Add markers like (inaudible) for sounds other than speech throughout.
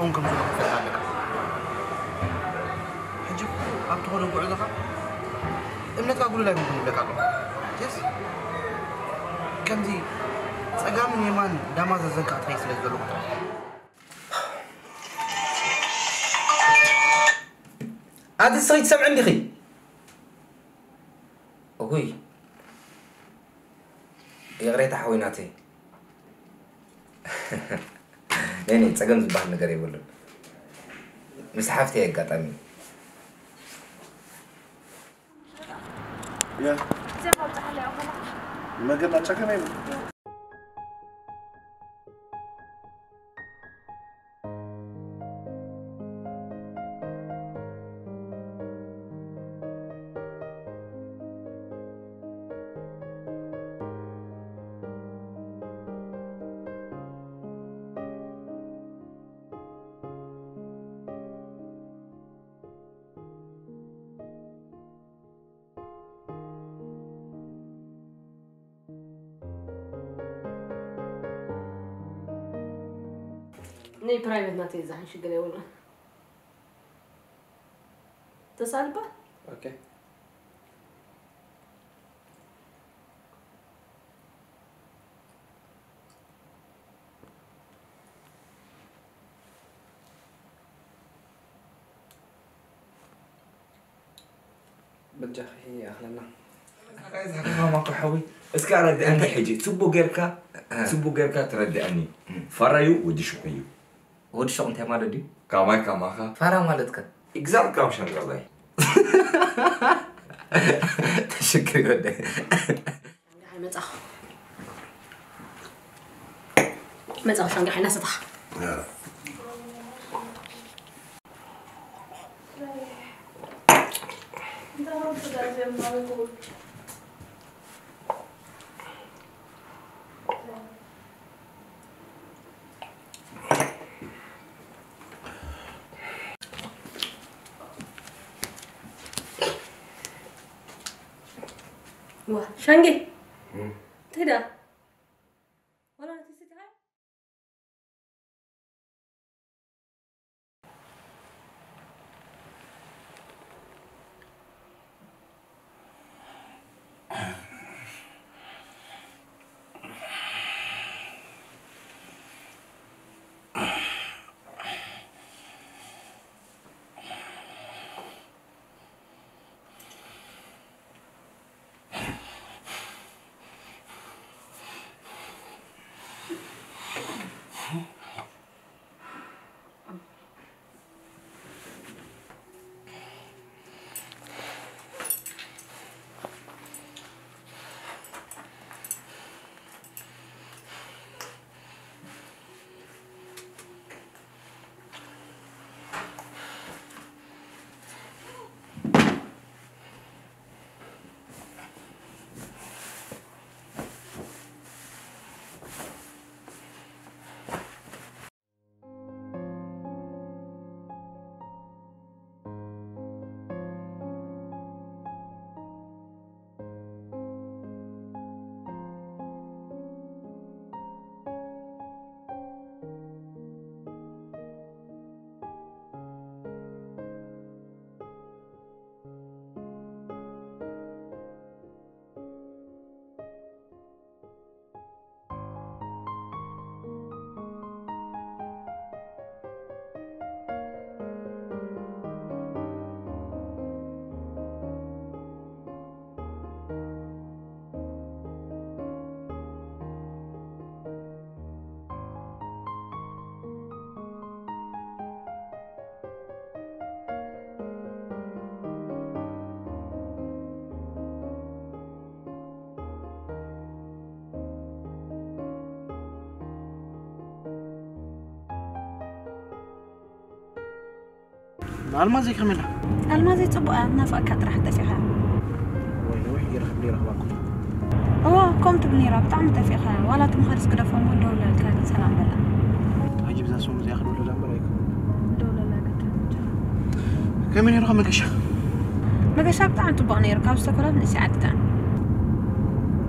أنا أنا أنا أنا أنا أنا أنا أنا أنا أنا أنا أنا أنا أنا أنا أنا أنا أوي يا غريت حويناتي (laughs) نيني تسقم زبان نقري ولا مسحفتي هيك قطعمي يا ما ني برايفت ناتي زحن شقلي ولا تسالبه أوكي بجاخي أهلا ماكو حوي اسكا ردأني حجي تبو غيركا تبو غيركا تردأني فرايو ودي شقيو ودي شو انت مالدي كاماي كاماخا فارا مالتك اكزام كام شان قبل تشكر ودي هاي مصاح مصاح شنقح حنا سطح واه شنقي تهدى والله المازي كاملها المازي تبقى نافع كتر حتى فيها. وي وي راه بلي راه باكم هو كوم تبني راه بتاع فيها. ولا تمخرس كده فهم ولا كانت سلام بلا. هاجي بزاف سوم زي خلول الأمر رايك الدولة لا كتر كمين يرغى مقشة. مقشة بتاع تبغني ركاب سكرة بنسي عدتان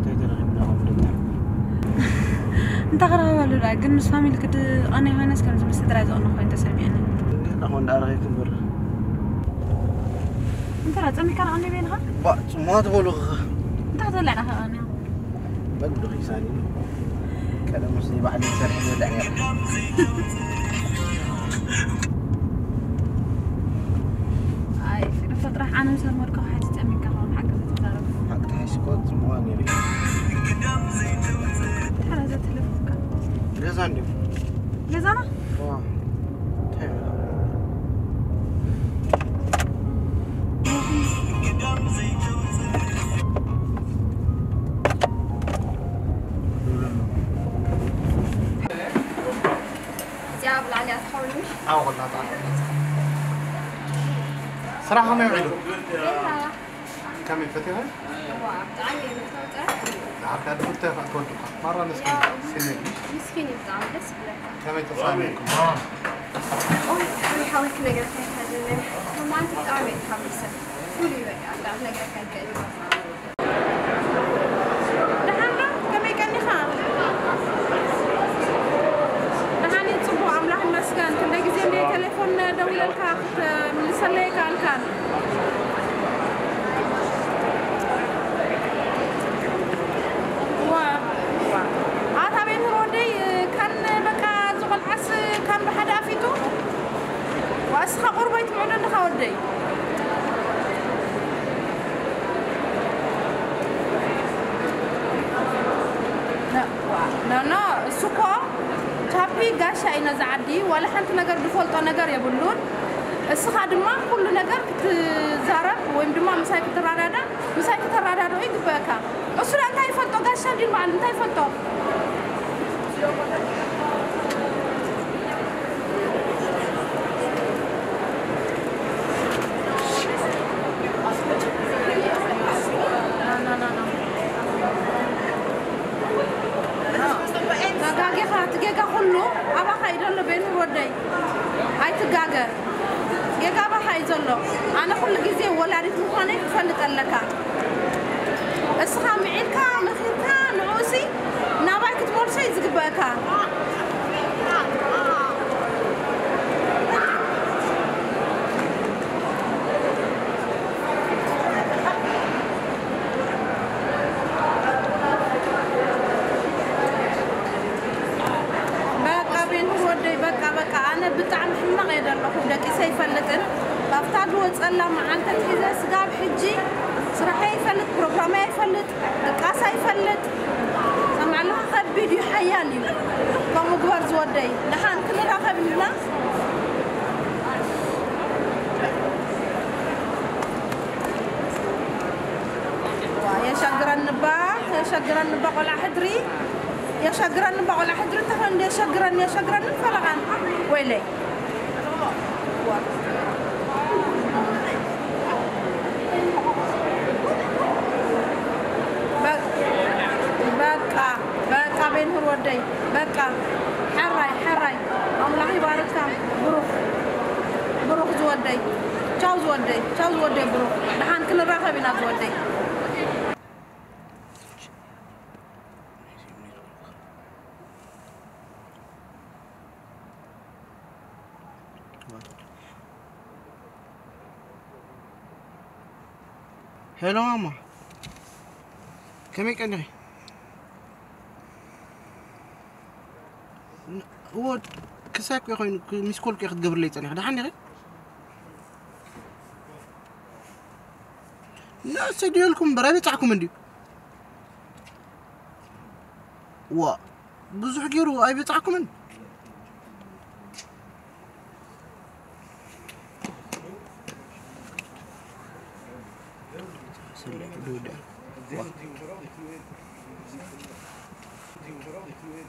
تقدر غيبنا غفر (laughs) انت غرا ولا لا كن مش فاهمي لك. أنا هانس كان مستدرا زون خويا انت سامعني أنا هون دار غير كنبر انت لا تسمي كان أنا بينها؟ ما تقولوا انت هتطلع لها أنا بقولوا خيساني كلام بعد سرح ولا عيال اي في فترة أنا مسر مركو حاجة تسمي كان حاجة تتعرف حق تحس كود مواني ري حاجة تلفك ليش عندي ليش أنا واه صراحة ما يعيدوا يلا كم بتوتر عقد فتحة تودوا مرة نسكن سنين. مسكين بتعمل بس بلك كم حاولت هذا ما سنة قولي بقى على نقرأ كان ጋሻ ኢና ዝዓዲ ዋላ ሓንቲ ነገር ዝፈልጦ ነገር የብሉን እስኻ ድማ ኩሉ ነገር ክትዛረብ ወይም ድማ ምሳይ ክትራዳዳ ምሳይ ክትራዳድኦ ይግበአካ እሱ ላ እንታይ ይፈልጦ ጋሻ እንዲ በዓል እንታይ ይፈልጦ የሸግረን ባ የሸግረን ባ ቆልዓ ሕድሪ የሸግረን ባ ቆልዓ ሕድሪ እንተኾን የሸግረን የሸግረን ፈለቓን ወይለይ በቃ በቃ ቤንሁር ወደይ በቃ ሕራይ ሕራይ ኣምላኽ ይባርክካ Bueno, vamos. ¿Qué me cae? هو كساك يا خويا مسكول كياخد قبر ليت أنا حدا حني غير الناس ديالكم برالي تاعكم عندي وا بزح ديرو اي بتاعكم عندي ኣይበፃዕኩም እንድዩ ዋ ብዙሕ ገይሩ ኣይበፃዕኩምን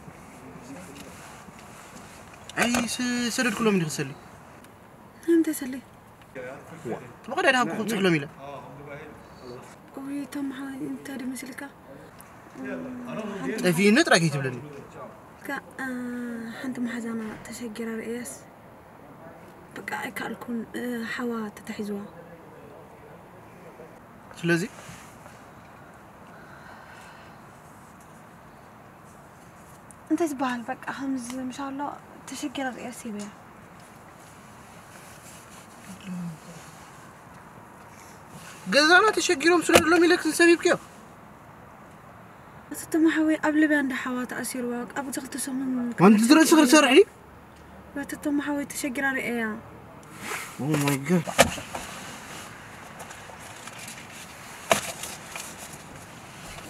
ኣይ ሰደድኩሎም እንዲ ክሰሊ ንምንታይ ሰለይ ብቐዳ ድሃብኩ ክብፅሕሎም ኢለ ወይ ተመሓ እንታይ ድ መስልካ ጠፊእነ ጥራይ ከይትብለኒ ካ ሓንቲ መሓዛና ተሸጊራ ርእየስ በቃ ኣይከኣልኩን ሓዋ ተታሒዝዋ ስለዚ እንታይ ዝበሃል በቃ ከምዚ ምሻሎ ተሸጊራ ርእየስ ይበያ ገዛና ተሸጊሮም ስለሎም ኢለ ክንሰቢብክዮ እቲ ተማሓወይ ኣብ ልብያ እንዳ ሓዋ ተኣሲርዋ ኣብ እዚ ክልተ ሰሙን ወንቲ ትርእሲ ክሰርሕ ዲ በቲ ተማሓወይ ተሸጊራ ርእያ ኦ ማይ ጋድ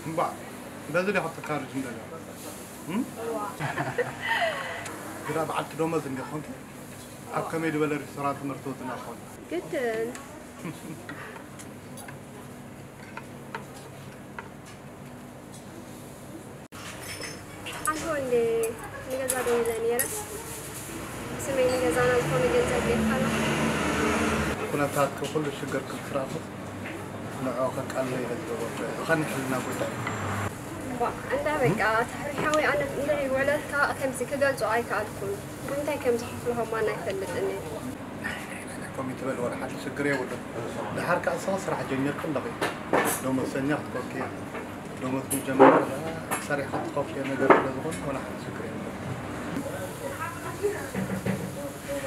እምባ በዚ ዲ ክተካርጅ እንደጋ ግዳ በዓልቲ ዶመዝ እንገኾንኪ ኣብ ከመይ ዝበለ ሬስቶራንት ትምህርቲ ወትና ክኾን ግድን ኩነታት ኩሉ ሽግር ክትስራፍስ ንዕኡ ከቃለ ከንሕልና ጉዳይ እምባ እንዳ በቃ ታሕሪሓወይ ኣነ እንደይ ውዕለትካ ከምዚ ክገልፆ ኣይከኣልኩን እንታይ ከም ዝኽፍልሆማ ኣይፈልጥኒ ከምኡ ትበል ወላ ሓደ ሽግር የብሉ ድሓር ከዓ ሰ ስራሕ ጀሚርክ ኣለኺ ደመዝ ሰኛ ክትኮፍኪ ደመዝ ክጀመር ሰሪሕካ ትኸፍኪ ነገር ስለዝኾን ወላ ሓደ ሽግር የብሉ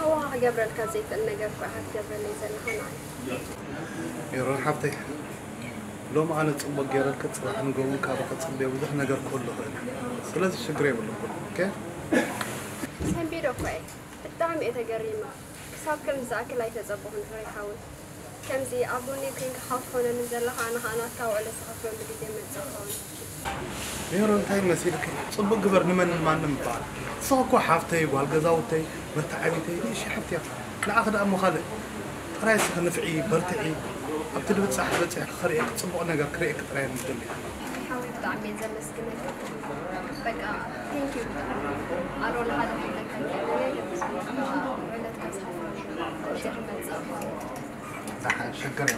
ህዋ ክገብረልካ ዘይክእል ነገር ኳ ክትገብረለይ ዘለኻ ንዓይ يرون حبتي لو ما أنا تصبغ جيرك تصبح أنا جون كابك تصبغ وده إحنا جر كله هنا ثلاث شجرة ولا كله أوكي؟ سام بيرو كوي. بتعمل إيه تجريمة كسب كم زاكل أي تزبون هاي حاول. كم زي أبوني كن خافون من زلها. أنا أنا كاو على سخاف من بدي من زخون يورو تاي مسيرك صبغ جبرني من ما نمبار صاكو حافتي والجزاوتي متعبتي إيش حفتي لا أخذ أم خالد. رأيس نفعي برتعي. أبتدي بتصح بتصح خريك تصبق نجر كريك ترى ندلي ፍሬሓዊ ብጣዕሚ እየ ዘመስግነካ በቃ ቴንክ ዩ ኣሮ ንሓደ ክለካ ውዕለትካ ዝኸፍለሉ ግዜ ክመፅእ ክኸውን صح شجري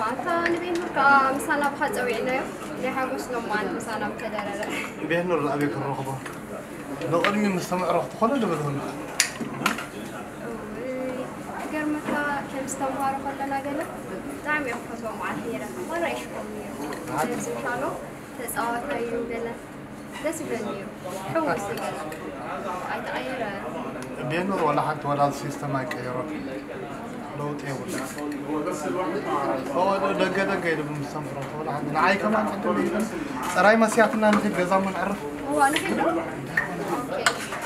ዋእታ ንቤት ምርካ ምሳና ብካ ፀዊዕናዮ ዘይሓጎስ ሎማዓንቲ ምሳና ብተደረረ بين الرأبي كالرغبة لو أرمي مستمع رحت خلا دبلهم ነገር መታ ከሚስተማሩ ከለና ገለ ብጣዕሚ እዮም ፈትዎም ዓልሒረ ዋላ ይሽኮም ነይሩ ዝሻሎ ተፃዋታይ ገለ ደስ ይብለኒ እዩ ሕውስ ገለ ኣይተቀይረ ቤኑር ወላ ሓንቲ ወላድ ሲስተም ኣይቀይሮ ለውጢ የብለን ደገ ደገ ኢሉ ብምስተምሮ ወላ ሓንቲ ንዓይ ከማን ሕድል ፀራይ መስያትና ንክል ገዛ ምንዕርፍ ንክል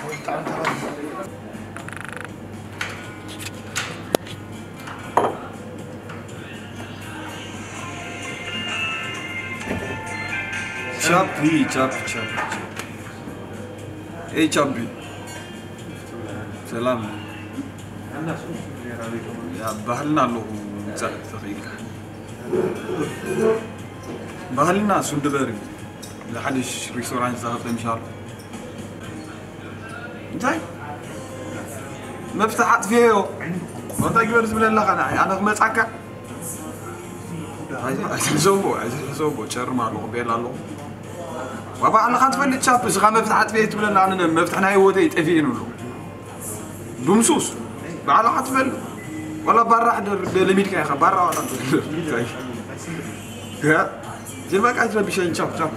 ብጣዕሚ ተረፍ هو ንክዶ ኦኬ وانت عم ترى ቻፒ ቻፒ ቻፒ ኤይ ቻፒ ሰላም ያ ባህልና ኣለኹ ምፃእ ተኽኢልካ ባህልና ሱንድበሪ ዝሓደሽ ሬስቶራንት ዝኸፍተ ምሻሎ እንታይ መፍትሕ ኣጥፍዮ እንታይ ግበር ዝብለለኻ ንዓይ ኣነ ክመፃካ ኣይትሕሰቦ ኣይትሕሰቦ ጨርማ ኣለኹ ቤል ኣለኹ وبعلى خان تفلت شاب بس خان مفتح عتفيه تقول لنا أنا مفتح ناي ودي تفين له بمسوس بعلى خان تفل ولا برا حد لميد كاي برا ولا يا زين ما قاعد تبي شيء شاف شاف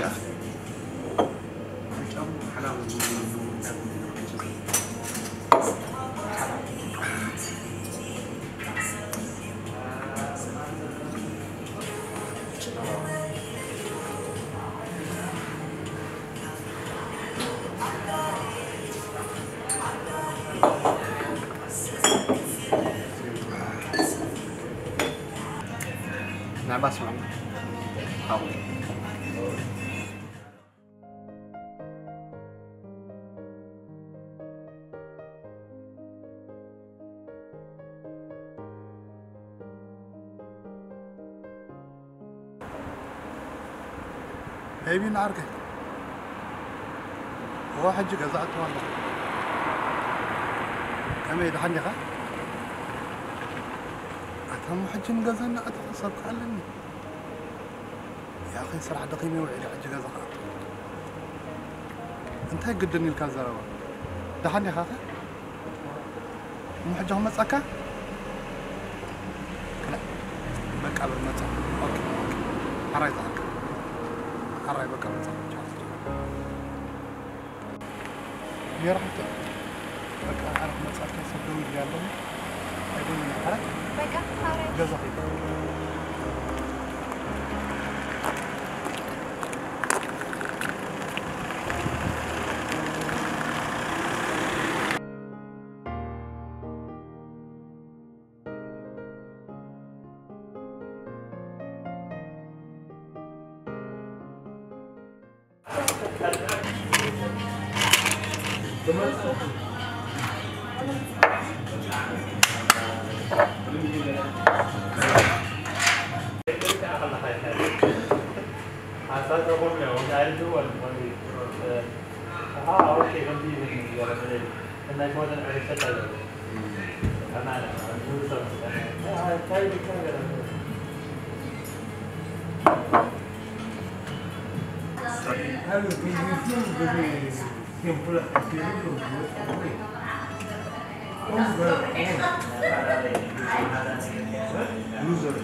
يا نعباس معنا حاول هيبين عرقه هو حج قزعت والله. كم يدحني خا أتهم حجي مجازنا أتصل قالني يا أخي سرعة دقيمة وعلي حجي جازا أنت قدني الكازرة دحني خاطر؟ مو حجي هم مسأكا لا بقى بالمسأ أوكي أوكي. حراي ذاك حراي بقى ثلاثة قلنا ومش عارف هو ها أول شيء غني من الجبل إنه يكون عرفت هذا أمانة طيب هذا في يوتيوب في يمكن في يوتيوب انظر يوزر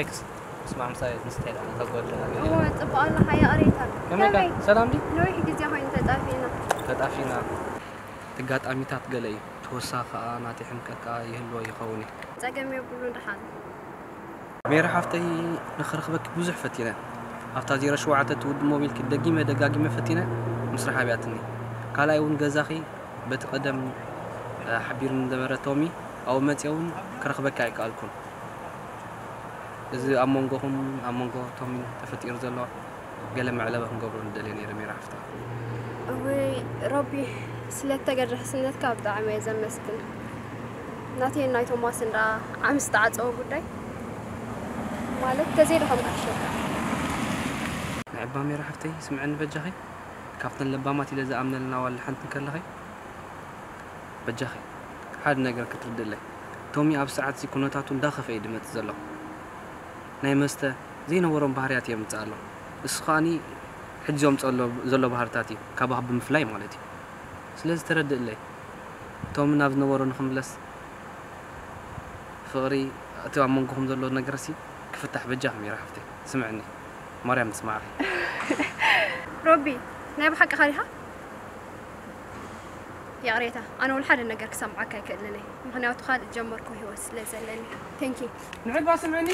ብዙ ግዜ ፀዊዕክስ ስማዕ ምሳይ ምስ ትሄድ ኣነ ተጎድለ هو طب الله هيا قريتها ከመይ ኢካ ሰላም ዲ نوح جزي هاي انت تعرفينا ተጣፊና ተጋጣሚታት ገለ እዩ ተወሳኺ ከዓ ናተይ ሕምቀት ከዓ ይህልዎ ይኸውን እዩ ፀገም የብሉ ድሓን ሜራ ሓፍተይ ንኽረኽበክ ብዙሕ ፈቲነ ኣብታ ዜሮ ሸውዓተ ትውድ ሞቢል ደጊመ ደጋጊመ ፈቲነ ምስ ረሓብያትኒ ካልኣይ እውን ገዛኺ በቲ ቀደም ሓቢሩ ዝነበረ ቶሚ ኣብኡ መፅአ እውን ክረኽበካ ኣይከኣልኩን እዚ ኣብ መንጎኹም ኣብ መንጎ ቶሚ ተፈጢሩ ዘሎ ገለ መዕለበ ክንገብሮ ንደልየ ነይረ ሜራ ሓፍተይ ወይ ረቢ ስለተገድሕ ስነትካ ብጣዕሚ እየ ዘመስግን ናተይ ናይ ቶማስ እንዳ ዓም ዝተዓፀወ ጉዳይ ማለት ተዘይድኸም ካሸካ ናይ ዕባ ሜራ ሓፍተይ ስምዐኒ በጃኺ ካብተን ለባማት ኢለ ዝኣምነልና ዋላ ሓንቲ ከለኸይ በጃኺ ሓደ ነገር ክትርድለይ ቶሚ ኣብ ሰዓት እዚ ኩነታቱ እንዳኸፈ እዩ ድመፅእ ዘሎ ናይ መስተ ዘይነበሮም ባህርያት እዮም ምፅእ ኣሎ እሱ ከዓኒ ሕጂ ዘምፅኦ ዘሎ ባህርታት እዩ ካብ ኻብ ብምፍላይ ማለት እዩ ስለዚ ተረድእለይ ቶም ናብ ዝነበሮ ንክምለስ ፍቕሪ እቲ ኣብ መንጎኹም ዘሎ ነገር ሲ ክፍታሕ በጃኽ ሜራ ሓፍተይ ስምዕኒ ማርያም ትስማዓኺ ረቢ ናይ ብሓቂ ኸሪኻ የቕሬታ ኣነ እውን ሓደ ነገር ክሰምዓካ ኣይክእልን እየ ምክንያቱ ካልእ ጀመርኩ ሂወት ስለ ዘለኒ ቴንኪ ንዕባ ስምዕኒ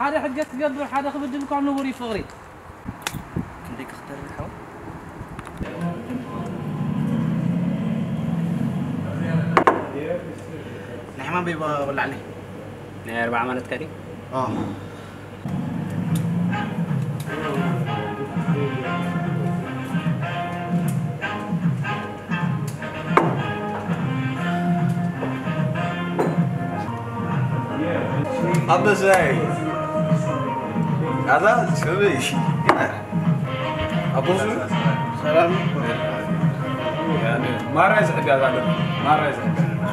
ሓደ ሕገት ትገብር ሓደ ክብድልካ ንቡር እዩ ፍቕሪ ክንደይ ክኽተል ሓው ናይ ሕማም ቤባ በላዕኒ ናይ ኣርባዓ ማለት ከዲ Nada, şöyle iş. Apozu? Selam. Yani Marez edgalar. Marez.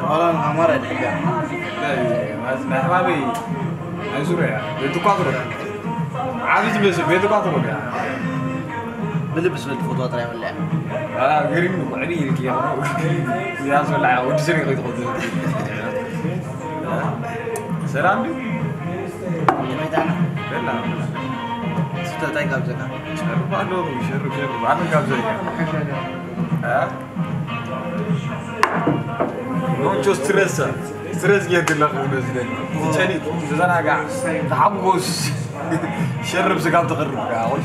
Soalan Amar edgar. Mas Mehrabi. Azur ya. Betu kadro. عايز بس بيتو كاتب يا بلبس الفوطات رايح ولا اه قريب علي لك يا يا زلعه وتسري غير تقول سلام لي ما يدعنا tatay kabzeka Sherbano, Sherb, Sherbano kabzeka Ha? Loncho stressa ستريس جيت لك ونزلين تاني زنا كاع تحبس شرب سكاب تغرب كاع واش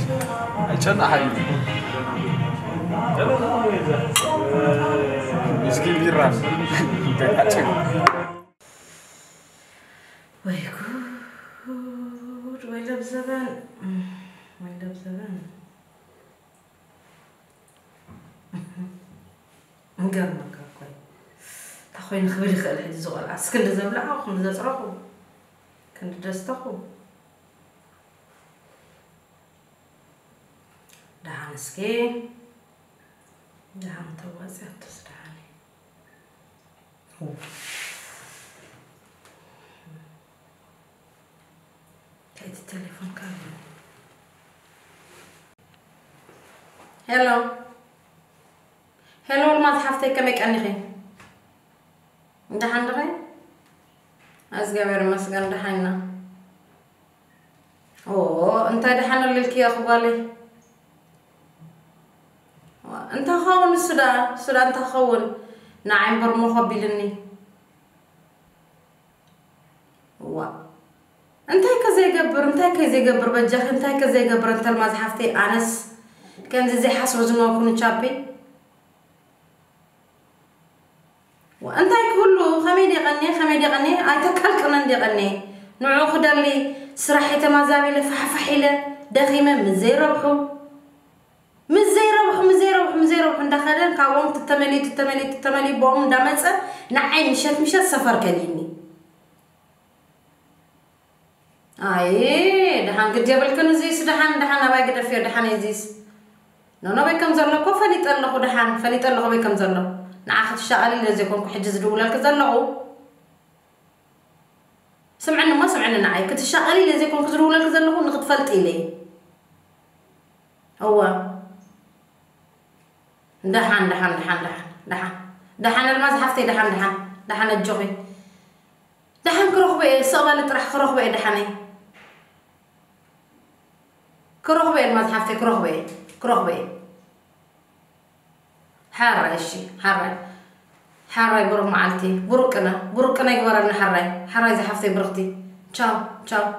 عشان احد مسكين لي الراس ويقول ويلا بزمان زبان مندب زبان نقرمك أخوي. تخوي نخبري خير حد زغل عسكر زبلع أخو زرقو كنت دستخو دعان سكي دعان توازي تصدعني هو كيت التليفون كامل. هلو هلو ما تحفتي كمك أنخي دحن دحين أزقبر مسجن دحينا أوه أنت دحن اللي الكي أخبالي أنت خون السودان السودان أنت خون نعم برمو خبيلني وا أنت كذا يقبر أنت كذا يقبر بجاخ أنت كذا يقبر أنت الماز حفتي أنس كان زي حسب زمان كون تشابي وأنت كله خميد يغني خميد يغني أنت كل كنا يغني نوعو خدر لي سرحي تمازابي لفحفحيلة دخيمة من زي ربحو من زي ربحو من زي ربحو من زي ربحو ندخلن كاوم تتملي تتملي تتملي بوم دامتس نعي مشت مشت سفر كديني أي دحان قد جبل كنو زيس دحان دحان أباي قد فير دحان يزيس نو بي كم زلو كو فليت الله دحان فليت الله بي كم زلو نعاخد الشغالي لازم يكون حجز دولة كزلو سمعنا ما سمعنا نعي كنت الشغالي لازم يكون كزلو كزلو نغد فلت إليه هو دحان دحان دحان دحان دحان دحان الماز حفتي دحان دحان دحان الجوغي دحان كروخ بي سوالي طرح كروخ بي دحاني كروخ بي الماز حفتي كروخ بي كروخ بي حارة إشي حارة. حارة بروح معلتي بروكنا بروكنا يقبر من حارة. حارة إذا حفتي برختي تشاو تشاو.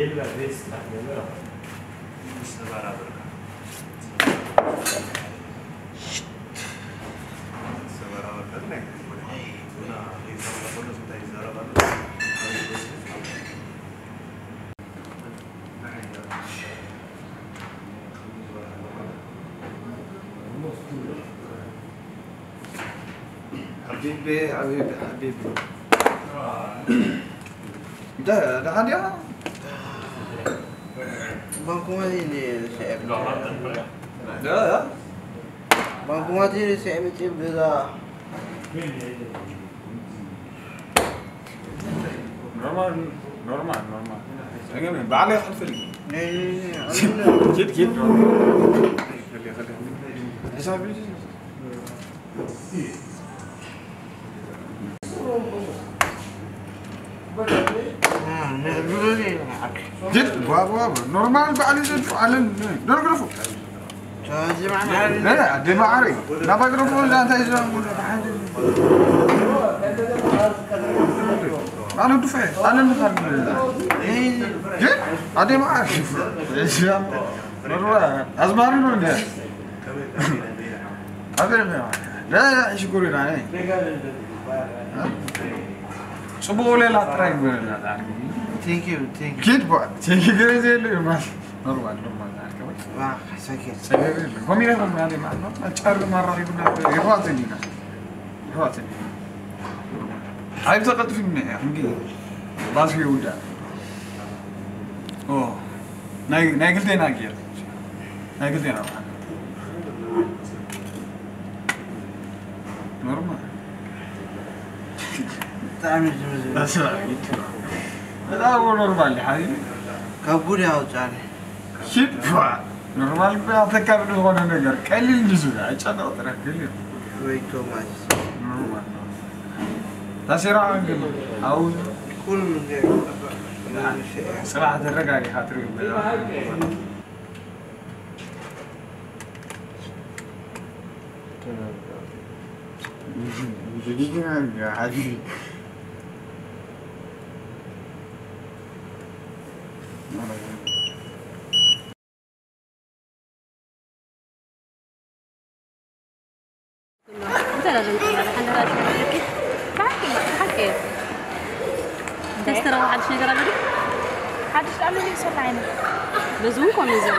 Bel ve bez tahliyeli yapın. İkisini beraber beraber करने ना ये सब लोगों ने सुना इस ज़रा बंद Habib Bey, Habib, Habib. Dah, dah dia. Puma sini ni CM. Dah ya. Bang Puma sini CM itu beza. Normal, normal, normal. Enggak main balik kan sini. Nee, kit kit. Kalau kalau. Esok. نورمال بعلي زد على نرقرفو لا دي ما عارف لا بقرفو لا انت أنا دفعت أنا اللي جد ادي ما عارف نورمال ازماري ده لا لا شكرا عليك صبوا لي لا تراك thank you, thank you. Kid bak, thank you göreceğiyle normal. Normal, normal. Bak, sakin. Sebebilir. Bu mira normal değil mi? Normal. Çarpı marra gibi ne yapıyor? Yuva zenina. Yuva zenina. Ayıp sakat filmi ya. Hangi? Bazı yuva. Oh. Ne ne gildi ne gir? Ne gildi ne var? Normal. Nasıl? Gitti. لا هو نورمال يا حبيبي كبوري أو جاري شدفع نورمال بيعطيك من هون نقر كليل جزء عشان اطرح كليل ويتو ماجز نورمال تسيرا عنقل أو كل من ذلك صراحة الرقاقي خاطري Thank you. ترى واحد شنو قال لي حدش قال له ليه صوت عينك لازم كون نزل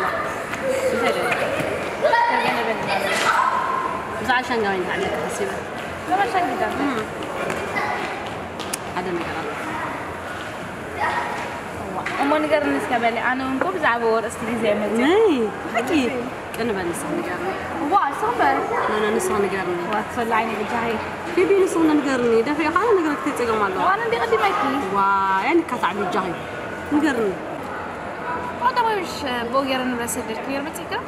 انت ليه بس عشان قاوين عندك حسيبه لا مونگر نیست که بله آنو اون کوب زعبور اصلی زمین نه حکی أنا بقى نسخة نقرني واه صبر أنا نسخة نقرني واتطلع عيني بالجاهي في بي نسخة نقرني دافع أنا نقرك تتقل مالو وأنا بدي غدي ماكي واه يعني كتع بالجاهي نقرني وهذا ما مش بوغير أنا بس أدرك كبير بتيكا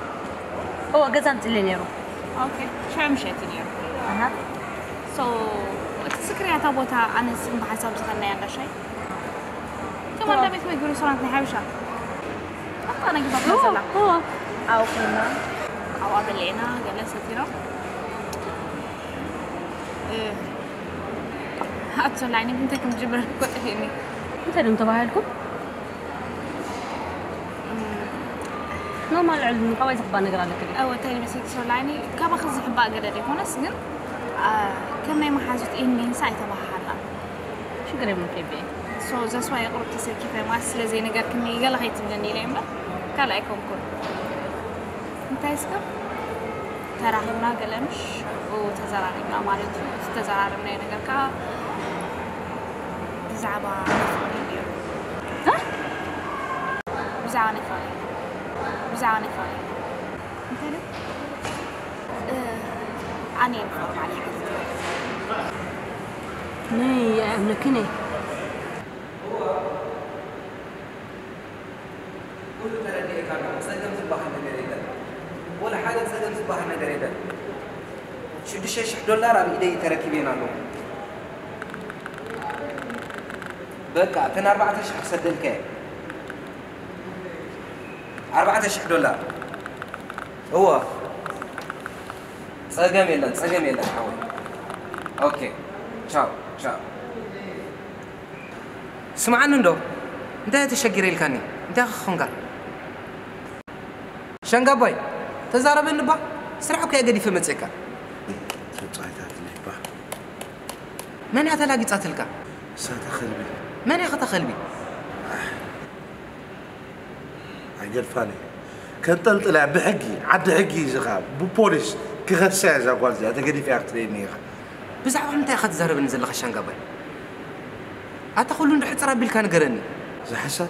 هو قزنت اللي نيرو. أوكي. شو مشيت نيرو؟ أها. سو تسكري عطا بوتا أنا سمح حساب يا شيء كمان بيت ما يقولوا صرنا حبشة؟ أنا قبل نزل هو. أو كنا أو قبلنا جلست كده إيه. هاتولعني بنتك مجبر كنت هيني أنت اللي انتبه لكم؟ نورمال علم قوي تخبى نقرأ لك أول تاني مسك سولاني كما خذ حبا قدر يكون أسجن كم ما حاجة إني ساعة بحالة شو قريب من كيبي سو زاس ما يقرب تسير كيف ما أسلا زي نقر كني قال خيت مني لين كلا يكون كل أنت يسكر تراهمنا قلمش وتزرعنا مالتي تزرعنا نقر كا. بزعبا ها؟ بزعبا نفاي بزعبا نفاي أنت أنا ينفع على ني يا ابن كني كل تردي كان سلم صباح النجار إذا. ولا حاجة سلم صباح النجار إذا. شد شش دولار أبي إيدي تركبين عنه بقى تن أربعة شح سدلك أربعة شح دولار. هو. صقم يلا صقم يلا. حاول أوكي. تشاو تشاو سمعنا ندو إنت تشجري الكاني إنت خنقر. شنقا باي تزارب النبا سرحك يا قدي في متسكا من هتلاقي تاتلك ساتا خلبي. من يا خلبي؟ عقل فاني. كنت طلع بحقي عد حقي زغاب ببوليس كغساء زغوال زي هذا قدي في اختريني بزعوا انت يا خد زارب نزل لك شنقا باي أتقولون رح ترى بالكان قرني. زحسات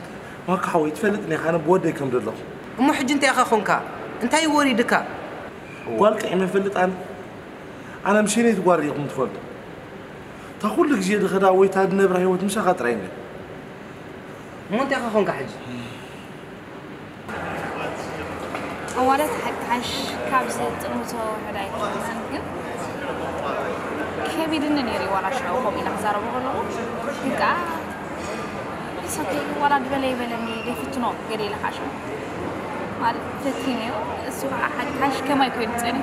ما كحوي تفلتني خانا بودي كم دلو مو حج انت يا اخا خونكا انت اي وري دكا قالك عم فلت أنا أنا مشيني تقاري قمت فلت تقول لك زياد غدا ويت هاد نبره هيوت مش خاطرين مو انت يا اخا خونكا حج أولا تحش كابزة موتو هداي سنجن كبيرنا نيري ورا شو هم إلى زارو بقولوا يقع سكي ورا دبلي بلني دفتنو قري لحاشو مال فتيني سو حد حش كما يكون تاني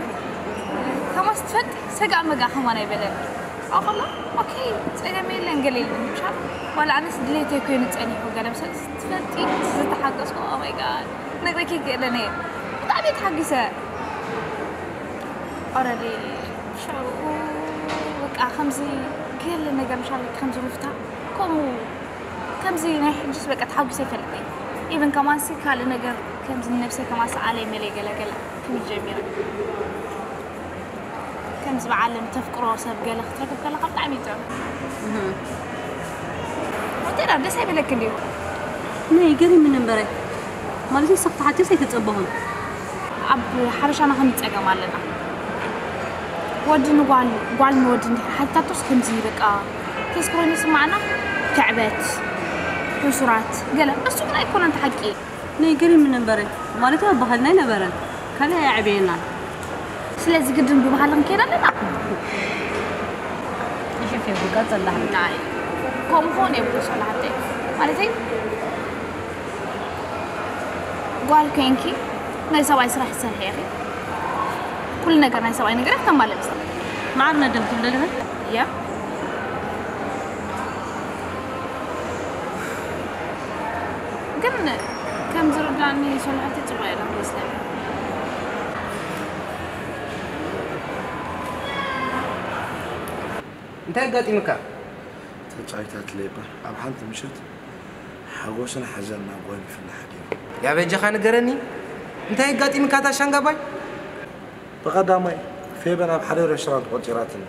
كما استفد سقع مقع خمانا يبلن أقول أوكي تاني ميلن قليل مش ولا أنا سدليت يكون تاني هو قال بس استفدتي تتحقق أو ماي جاد نقدر كي قلني بطعم يتحقق أوريدي شو بقى خمسي كل النجار مش عارف خمسة مفتاح كم كم زي نح جس بقى كنبزن نفسي كنواس عالمي لي قال قال كم جميع كنز معلم تفكرو سب قال اخترك قال قبل عميتو وترى بس هاي بلك اليوم. ناي قري من نبري مالتي سقط حتى سي تتقبهم. اب حرش أنا كنتقم مالنا. ودن وان وان مودن حتى توس آه. تسكن زي بقى تذكرني سمعنا تعبت حسرات قال بس ما يكون أنت حقيقي ናይ ገሪ ምን ነበረ ማለት ባህልና ነበረን ካልእ ኣዕብየናን ስለዚ ግድን ብባህሊ ክንከይድ ኣለና ሽፍ የብጋ ፀላሕ ናይ ከምኡ ክኾን የብሉ ሰላሕተ ማለተይ ጓል ኮንኪ ናይ ሰብኣይ ስራሕ ዝሰርሐ ኢኺ ኩሉ ነገር ናይ ሰብኣይ ነገር ተማለጥ ሰብ ማዕርና ደም ትብለልህ እያ راني شحال حتى تبغي راه مسلم انت قاتي مكا تعيط تليبا ابحان تمشت حواش أنا حزرنا بوين في الحكيم يا بيجي خان قرني. انت قاتي مكا تشان قباي بقدامي. في بنا بحرير ريستورانت قطيراتنا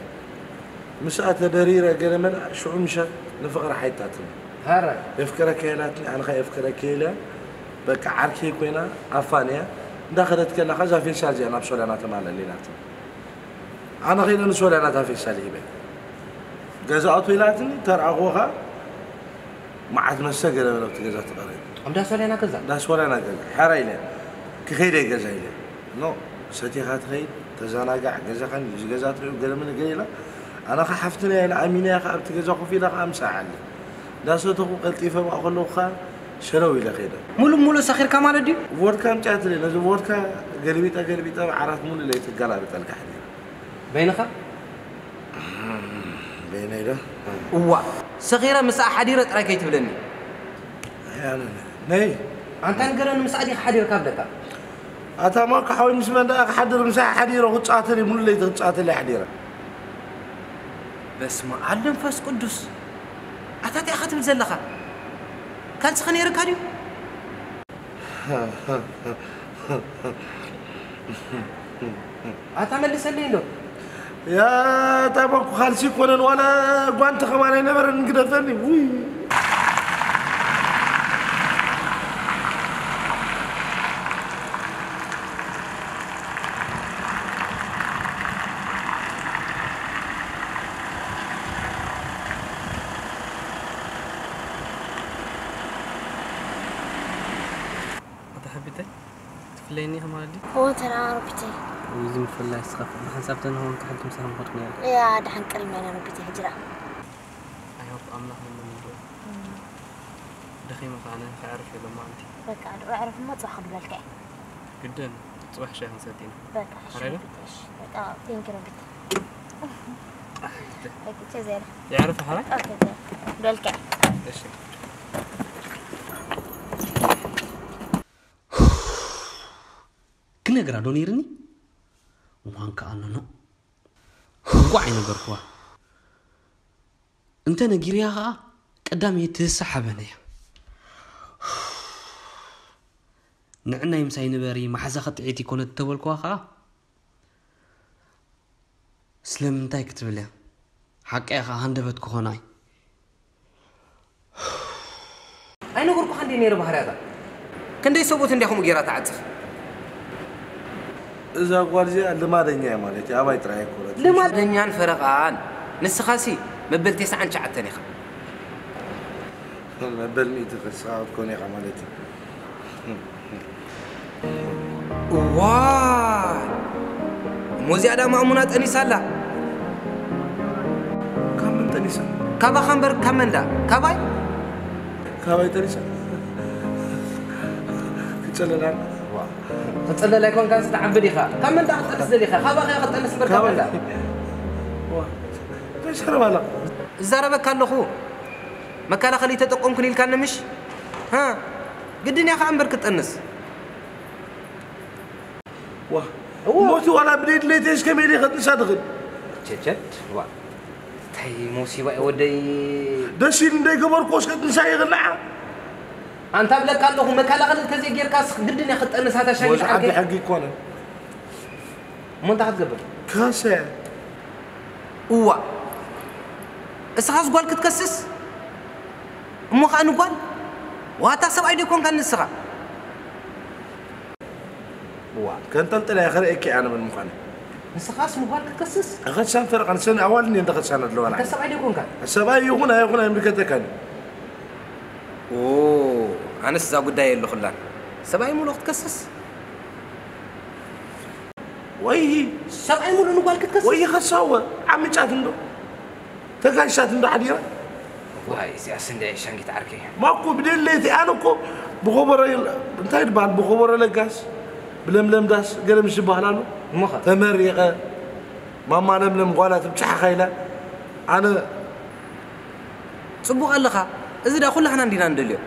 مسات لدريرة من شو مشى نفقر حيتاتنا هرا يفكرك كيلاتنا أنا خايف يفكرك كيلاتنا ኮይና ኣፋንያ እንዳኸደት ከላ ከዛ ፌሻል እዚኣ ናብ ሶልያና ተማለለ ኢላትኒ ኣነ ኸይደ ንሶልያና እታ ፌሻል ሂበ ገዛኣቱ ኢላትኒ ተረኣኽቦኻ መዓት መስተ ገለ መለ ኣብቲ ገዛ ትቐርብ ኣብ ዳ ሶልያና ገዛ ዳ ሶልያና ገዛ ሓራ ኢለ ክኸይደ ገዛ ኢለ ኖ ሰቲኻ ትኸይድ ተዘናጋዕ ገዛኻን እዚ ገዛ ትሪኡ ገለ ምን ገለ ኢላ ኣነ ኸ ሓፍትና ኢለ ኣሚናያ ኸ ኣብቲ ገዛ ኮፍ ኢላ ኸ ምሳዕ ኣለ እንዳሰተኹ ቀልጢፈ ማ ከለኹ ኸ شرو إلى خيره مولو مولو سخير كمال دي وودكا مجاتلي وورد وودكا قربيتا قربيتا عرفت مولو اللي تقلب تلقى حد بينك؟ آه، بين إيده هو سخيرة مساء حديرة راكي تبلني أنا يعني ناي أنت نقرأ مساء دي حديرة كابدك أتا ما كحوي مش من داك حدير مساء حديرة وتقاتلي مولو اللي تقاتلي حديرة. بس ما علم فاس قدس. أتاتي أخذت من زلخة. ነይርካ ድዩ ኣታ መልሰለይ ሎ ያ ታባኩ ካልሲ ኮነን ዋላ ጓንቲ ኸማን ኣይነበረን እንግደፈኒ ውይ هو ترى ربيتي وزي مفلا يسخف. نحن سابتن هون تحت مسهم خطني يا دحن كلمة أنا ربيتي هجرة. أيوة أمنا هم من دول دخيمة أنا تعرف إذا ما أنت بك أعرف ما تواخد بالك جدا. تصبح شيء نسيتين بك؟ ربيتيش بك آه تينك ربيتي (laughs) بك تزير يعرف حالك؟ زين بالك إيش؟ ክነግራ ዶ ነይርኒ እዋን ከኣነኖ ጓዕ ነገርክዋ እንተ ነጊርያ ከዓ ቀዳመየ ትሰሓበነ እያ ንዕናይ ምሳይ ንበሪ ማሓዛ ኸጥዒት ይኮነ እተበልክዋ ከዓ ስለምንታይ ክትብል እያ ሓቀያ ከዓ ሃንደበት ክኾናይ ኣይነገርኩ ክንደይ ነይሩ ባህርያታ ክንደይ ሰብኡት እንዲኹም ጌራ ተዓፅፍ እዛ ጓል እዚኣ ልማደኛ እያ ማለት እዩ ኣባይ ጥራይ ኣይኮነት ልማደኛን ፈረቓን ንስኻ ሲ መበል ቴስዓን ሸዓተን ኢኻ መበል ሚእቲ ክስኻ ክትኮን ኢኻ ማለት እዩ ዋይ እሞዚኣ ዳ ማእሙና ጠኒሳ ኣላ ካብ መን ጠኒሳ ካባኻ እምበር ካብ መንዳ ካባይ ካባይ ጠኒሳ ክጨለላ ክፅለላ ይኮንካ ዝተዓብድ ኢኻ ካብ መንዳ ክትጠንስ ደሊኻ ካባኸ ክትጠንስ እምበር ካብ መንዳ ተሸረባላ እዛረበካ ኣለኹ መከላኸሊ ተጠቆምኩን ኢልካ ንምሽ ግድን ኢኻ እምበር ክትጠንስ ሞቲ ዋላ ብደድለይተሽ ከመይ ኢለ ከጥንሳ ትኽእል ቸቸት ዋ እንታይ ሙሲባ እዩ ወደይ ደስ ኢሉ እንደይገበርኮስ ከጥንሳ أنت بلك عنده مكالغة كذي غير كاس قدنا خدت أنا ساعتها شيء مش عارف حقي كونا من تحت قبل كاسة هو إسخاص قال كتكسس مو خان قال وهتحسب أيدي كون كان نسرع هو كان أنت لا يخرج إكي أنا من مخاني نسخاص قال كتكسس غير شان فرق أنا شان أول إني أنت أخذ شان اللون أنا كسب أيدي كون كان السبعي يغنى يغنى أمريكا كان أوه ኣነስ እዛ ጉዳይ የለኹላን ሰብኣይ ሙሉ ክትከስስ ወይ ሰብኣይ ሙሉ ንጓል ክትከስስ ወይ ኸሳወ ዓምጫት እንዶ ተጋሽታት እንዶ ሓዲራ ዋይ እዚኣ ስንደይ ሸንጊት ዓርከ ማኮ ብደለይቲ ኣነ እኮ ብኸበሮ እንታይ ድበሃል ብኸበሮ ለጋስ ብለምለም ዳስ ገለ ምስ ይበሃል ኣሎ ተመሪቐ ማማ ለምለም ጓላ ትብፅሓኻ ኢላ ኣነ ፅቡቕ ኣለኻ እዚ ዳ ኩላህና እንዲና ንደልዮ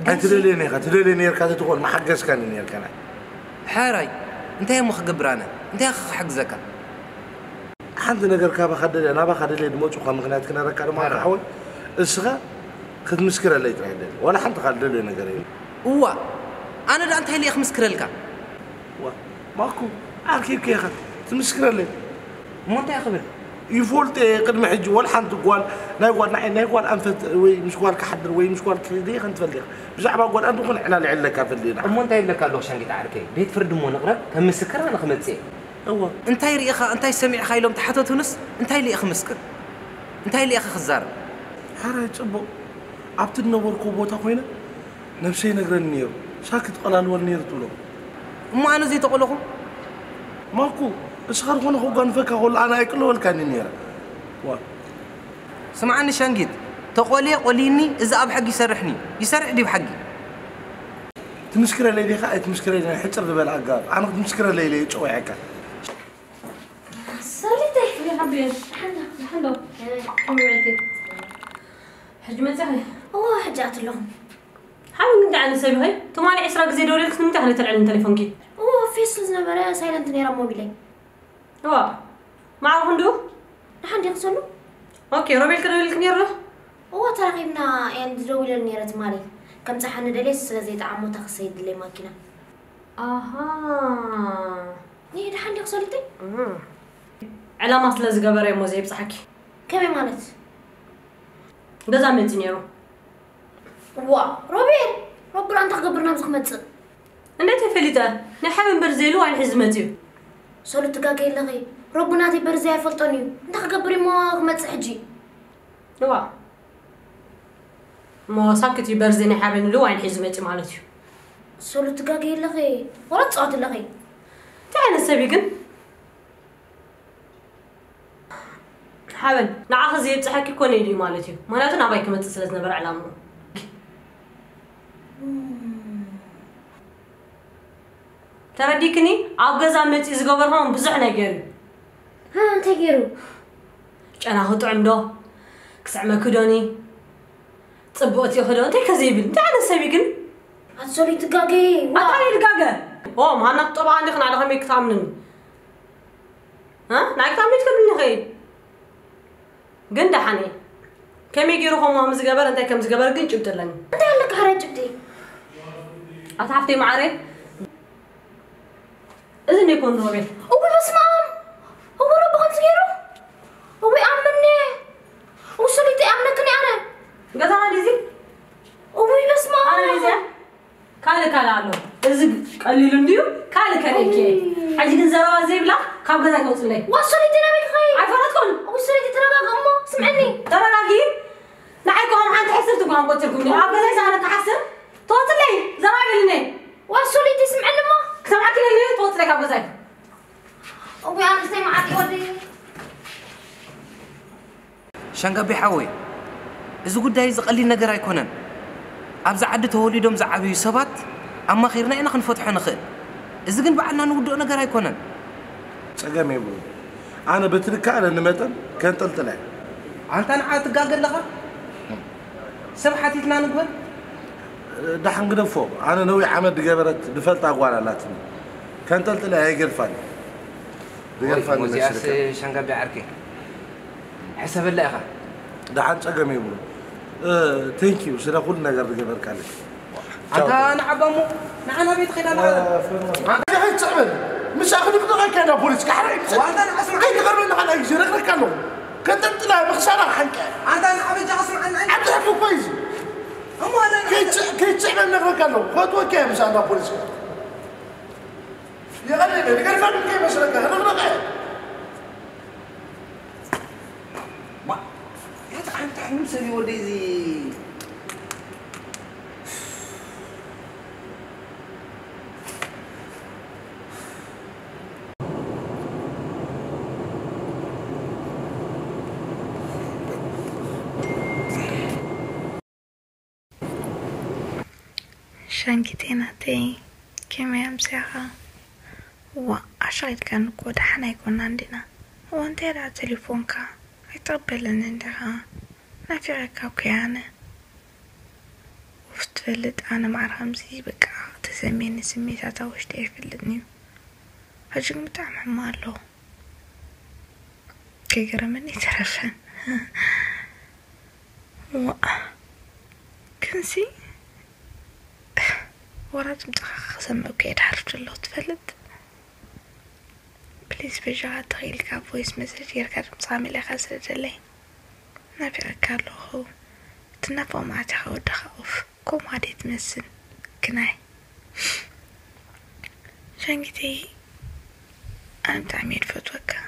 أنت نير هتريلي نير تقول ما حق اسكن نير كنا حاري أنت يا مخ جبرانة أنت يا خ حق زكا. حنت نقدر كابا خدل أنا با لي دمو تشوخا مغنات كنا ركا ما حول إسغا خد مسكرة لي تردل ولا حنت خدل نجر هو أنا ده أنت اللي اخ مسكرة لك. ماكو. أخي كيخ تمسكرة لي ما أنت يا يفولت قد ما حج ولا حنت قوال لا يقول نحن لا يقول أنف وي مش قال كحد وي مش قال كذي خن تفلق بس بجعبة قوال أنت قل إحنا العلة كفلي أم أنت تايب لك لو شان قد عاركي بيت فرد مو نقرأ كم سكر أنا خمسة هو أنت هاي انتاي أنت هاي سمع خايلهم تحت تونس أنت هاي اللي أخ مسكر أنت هاي اللي أخ خزار حرج أبو عبد النور كوبو خوينا نمشي نقرأ النير شاكت قلال والنير تلو ما أنا زي تقولهم ماكو شغر خون خو كان فك خل أنا أكله والكانينيا وا. سمعني شانجيت تقولي قوليني إذا أب حق يسرحني. يسرح لي بحقي. تمشكرة ليلي خايت مشكلة ليلي حتر دبل عقاب أنا مشكلة ليلي تشوي هكا صلي تحفي يا عبير حنا حنا. حج ما تعلي لهم حابب نقدر على سبيل هاي؟ تمالي عشرة قزيدوري لك نمتحن تلعن تليفونك. أوه فيصل زنبرة سايلنت نيرا موبيلي. هو ما عرف عنده نحن يغسلوا اوكي روبيل كده لك نيرا هو ترقيبنا يعني دروي للنيرة مالي كم صحن دليس زي تعمو تخسيد لي ماكينة اها ني نحن يغسلتي علامة لازم قبر مو زي بصحكي كم مالت جزا مت نيرو وا روبيل رب أنت قبرنا بزخ متصل እንዴት ፈሊጠ ንሓበን በርዘይሉ ዋይን ሕዝመት እዩ ሰሉ ትጋገ የለኺ ረቡና ተይ በርዘ ኣይፈልጦን እዩ እንታይ ክገብር እሞ ክመፅእ ሕጂ እዋ እሞ ሳክት እዩ በርዘ ናይ ሓበን ኢሉ ዋይን ሒዙ መፂ ማለት እዩ ሰሉ ትጋገ የለኺ ወላ ትፃወት ኣለኺ እንታይ ዓይነት ሰብ እዩ ግን ሓበን ንዓኸ ዘየብፅሐኪ ኮነ ኢሉ እዩ ማለት እዩ ምክንያቱ ናባይ ክመፅእ ስለ ዝነበረ ዕላምኡ ተረዲክኒ ኣብ ገዛ መፂእ ዝገበርካውን ብዙሕ ነገር እዩ እንታይ ገይሩ ጨና ክጥዕም ዶ ክስዕ መክዶኒ ፅቡቕቲ ክዶ እንታይ ከዘይብል እንታይ ዓይነት ሰብ እዩ ግን ኣትሰሉ ትጋገ ኣጣሪ ድጋገ ኦ መሃና ክጠብቃ እንዲ ክናዕደ ከመይ ክተኣምንኒ ናይ ክተኣምኒ ትከድኒ ኸይድ ግን ዳሓኒ ከመይ ገይሩ ከምኡ ዝገበር እንታይ ከም ዝገበር ግን ጭብጢ ኣለኒ እንታይ ኣለካ ሓረ ጭብጢ ኣታ ሃፍተይ ማዕረ اذن يكون رومي. هو بس مام هو ربكم صغيرو هو يأمنني وصليت يأمنكني أنا. قلت أنا ليزي. هو بس مام أنا ليزي. كالي كالي أنا إزي قليل نديو كالي كالي كي حاجة كنزروا زي بلا كاب قلت أنا وصلي وصليت أنا بيت خي عفرتكم وصليت ترى غمو. سمعني. ترى راقي. نعيكم أنا حنت حسرتكم أنا قلت لكم. أنا قلت أنا كحسر. توتلي. زمان لي وصليت تسمعني ካብ ገዛይ እውይ ኣንስተይ መዓቂ ወዲ ሻንጋቤ ሓወይ እዚ ጉዳይ ዝቐሊል ነገር ኣይኮነን ኣብዚ ዓዲ ተወሊዶም ዝዓብዩ ሰባት ኣማኺርና ኢና ክንፈትሖ ንኽእል እዚ ግን በዓልና ንውድኦ ነገር ኣይኮነን ፀገም የብሉ ኣነ በትልካኣለኒ መጠን ከንጠልጥለ ኣንታ ንዓ ትጋገ ኣለኻ ሰብ ሓቲትና ንግበር ዳሓን ግደፎ ኣነ ነዊሕ ዓመት ድገበረት ድፈልጣ ጓል ኣላትኒ تنتلتل هيجر فن ديال فن وزي شنغا بيعركي. حسب اللقاء ده حنش أقام يبرو أه ثانك يو شنو قلنا قبل قبل كالك انت أنا أه، عبامو أنا. بيت خلال هذا أنا حين تعمل مش أخذ غير كان بوليس. كحرق وأنا أسمع كي تغرب انك على يجي رغرك كانو كنت أنت لا بخسارة حنك. انت نعم، أنا جا أسمع عن عبد الحفيظ كويس. هم أنا كي تعمل نغرك كانوا؟ خذ وكيف مش عندها بوليس؟ كانوا يغلب اللي كان فاهم كيفاش راك هنا كم يا كود حنا يكون عندنا وانت على تليفونك يتقبل عندها في غيرك أنا وفتفلت أنا مع رمزي بقى تسميني سميتها وش يفلتني هجيك متعم حمالو كي قرمني ترفن و كنسي ورات متخخصة وكيد حرفت الله تفلت بليز بجا تغيل كا فويس مسج يركض مصامي لي خسر دلي ما في أكالو هو تنفو ما تخو دخوف كوم عادي تمسن كناي. شانكتي أنا تعمير فتوكا.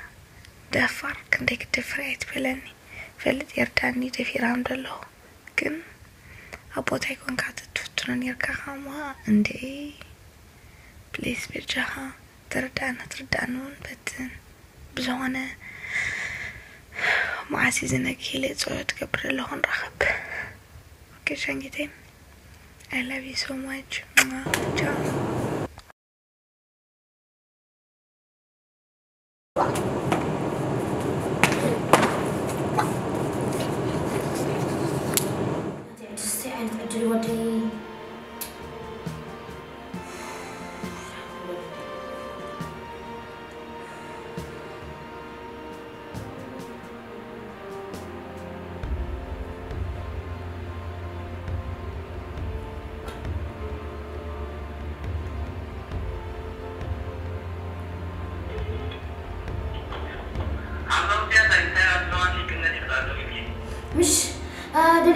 دفر كندك تفرعت بلني فلت يرداني تفيرام دلو كن أبوتاي كون كاتت تفتنون يركاهما عندي بليز بجاها تردانا تردانون بتن بزوانة معاسيزنا كيلي تسوي تكبر لهون رخب أوكي شانجتين I love you so much ciao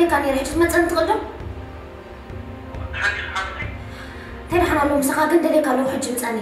دلي كان يريح تمت أنت تقدم تاني حنا لهم سخا قد دلي كان لو حج متاني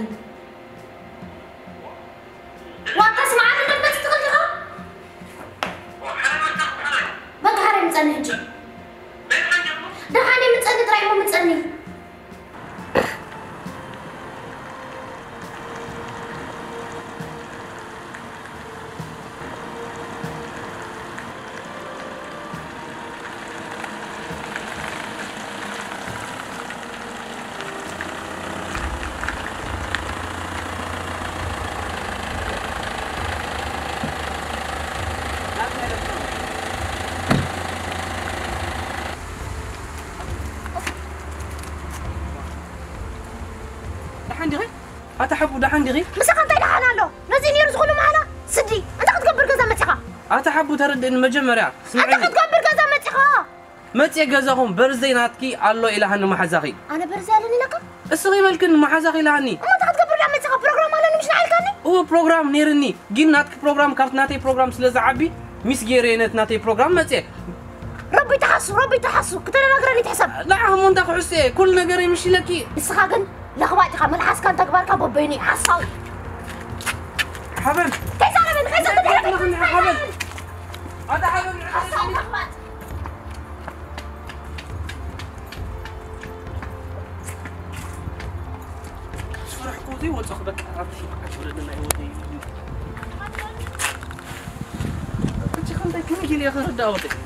أتحب دحان دغي مسخ انت دحان الله نزي نير زغلو معنا. سدي. أنت كتقبر كذا متخا. أتحب ترد إن مجمريا أنت سمعيني كتقبر كذا متخا. متي جزاهم برزي ناتكي الله إلى هن محزاقي أنا برزالني لك الصغي ملكن محزاقي لهني. ما أنت كتقبر لا متخا. بروجرام أنا مش نعلكاني هو بروجرام نيرني. جين ناتك بروجرام كارت ناتي بروجرام سلازا عبي ميس جيرينت ناتي بروجرام متي. ربي تحسو ربي تحسو أنا نقرا تحسب. لا هم انت حسي كل نجار يمشي لكي. نسخا كن لخواتي خا ملحس كان تكبر كابو بيني حصل حبل كيس أنا من كيس أنا حبل هذا حبل حصل لخوات فرح كوزي وصخ بك عرفتي عشان لنا يودي انت خلنا كم يجي لي اخر داوتك